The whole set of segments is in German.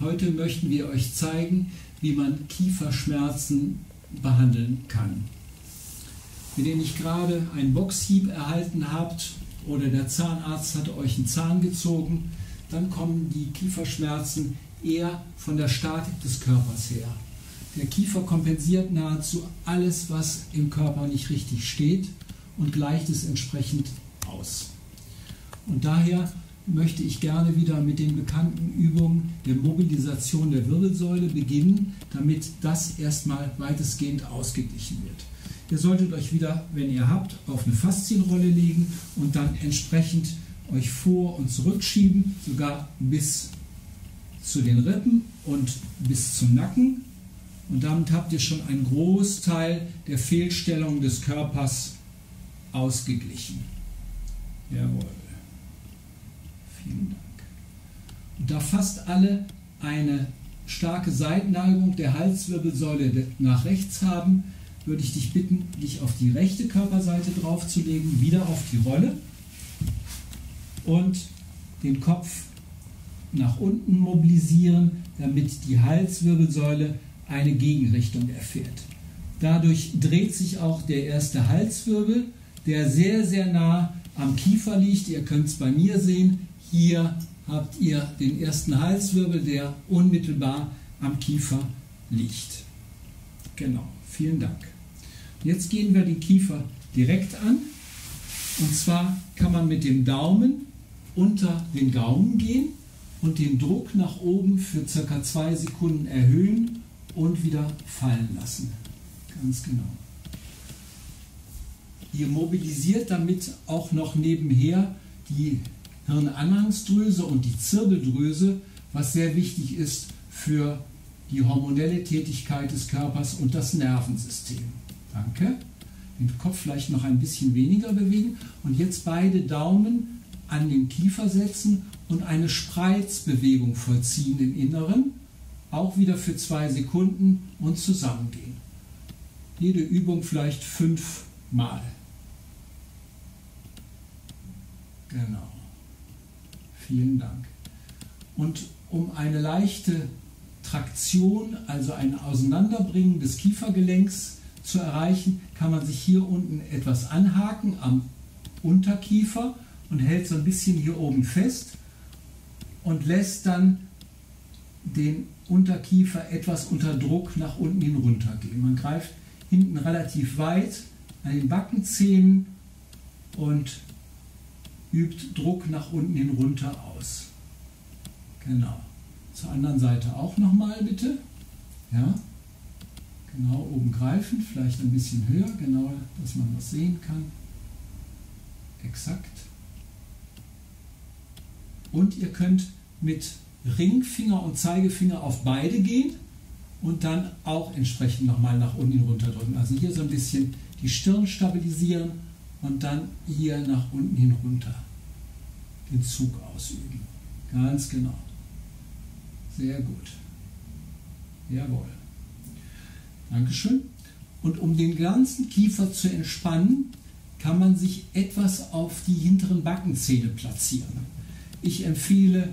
Heute möchten wir euch zeigen, wie man Kieferschmerzen behandeln kann. Wenn ihr nicht gerade einen Boxhieb erhalten habt oder der Zahnarzt hat euch einen Zahn gezogen, dann kommen die Kieferschmerzen eher von der Statik des Körpers her. Der Kiefer kompensiert nahezu alles, was im Körper nicht richtig steht und gleicht es entsprechend aus. Und daher möchte ich gerne wieder mit den bekannten Übungen der Mobilisation der Wirbelsäule beginnen, damit das erstmal weitestgehend ausgeglichen wird. Ihr solltet euch wieder, wenn ihr habt, auf eine Faszienrolle legen und dann entsprechend euch vor und zurückschieben, sogar bis zu den Rippen und bis zum Nacken. Und damit habt ihr schon einen Großteil der Fehlstellung des Körpers ausgeglichen. Jawohl. Vielen Dank. Und da fast alle eine starke Seitenneigung der Halswirbelsäule nach rechts haben, würde ich dich bitten, dich auf die rechte Körperseite draufzulegen, wieder auf die Rolle und den Kopf nach unten mobilisieren, damit die Halswirbelsäule eine Gegenrichtung erfährt. Dadurch dreht sich auch der erste Halswirbel, der sehr, sehr nah am Kiefer liegt. Ihr könnt es bei mir sehen. Hier habt ihr den ersten Halswirbel, der unmittelbar am Kiefer liegt. Genau, vielen Dank. Jetzt gehen wir den Kiefer direkt an. Und zwar kann man mit dem Daumen unter den Gaumen gehen und den Druck nach oben für circa zwei Sekunden erhöhen und wieder fallen lassen. Ganz genau. Ihr mobilisiert damit auch noch nebenher die Hirnanhangsdrüse und die Zirbeldrüse, was sehr wichtig ist für die hormonelle Tätigkeit des Körpers und das Nervensystem. Danke. Den Kopf vielleicht noch ein bisschen weniger bewegen und jetzt beide Daumen an den Kiefer setzen und eine Spreizbewegung vollziehen im Inneren, auch wieder für zwei Sekunden und zusammengehen. Jede Übung vielleicht fünf Mal. Genau. Vielen Dank. Und um eine leichte Traktion, also ein Auseinanderbringen des Kiefergelenks zu erreichen, kann man sich hier unten etwas anhaken am Unterkiefer und hält so ein bisschen hier oben fest und lässt dann den Unterkiefer etwas unter Druck nach unten hin runtergehen. Man greift hinten relativ weit an den Backenzähnen und übt Druck nach unten hin runter aus. Genau. Zur anderen Seite auch nochmal bitte. Ja. Genau, oben greifen, vielleicht ein bisschen höher, genau, dass man was sehen kann. Exakt. Und ihr könnt mit Ringfinger und Zeigefinger auf beide gehen und dann auch entsprechend nochmal nach unten runter drücken. Also hier so ein bisschen die Stirn stabilisieren und dann hier nach unten hin runter den Zug ausüben. Ganz genau. Sehr gut. Jawohl. Dankeschön. Und um den ganzen Kiefer zu entspannen, kann man sich etwas auf die hinteren Backenzähne platzieren. Ich empfehle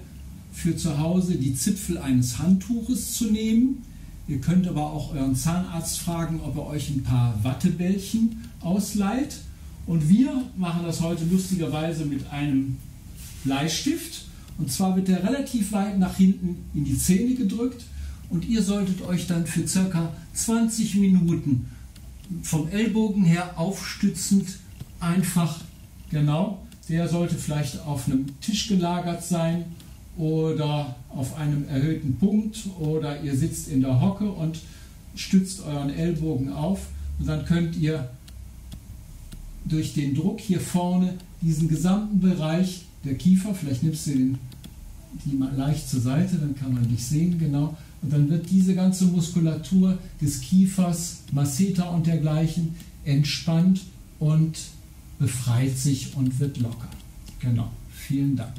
für zu Hause die Zipfel eines Handtuches zu nehmen. Ihr könnt aber auch euren Zahnarzt fragen, ob er euch ein paar Wattebällchen ausleiht. Und wir machen das heute lustigerweise mit einem Bleistift. Und zwar wird der relativ weit nach hinten in die Zähne gedrückt und ihr solltet euch dann für circa 20 Minuten vom Ellbogen her aufstützend einfach, genau, der sollte vielleicht auf einem Tisch gelagert sein oder auf einem erhöhten Punkt oder ihr sitzt in der Hocke und stützt euren Ellbogen auf und dann könnt ihr durch den Druck hier vorne diesen gesamten Bereich der Kiefer, vielleicht nimmst du den, die mal leicht zur Seite, dann kann man dich sehen, genau, und dann wird diese ganze Muskulatur des Kiefers, Masseter und dergleichen entspannt und befreit sich und wird locker. Genau. Vielen Dank.